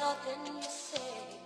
nothing you say.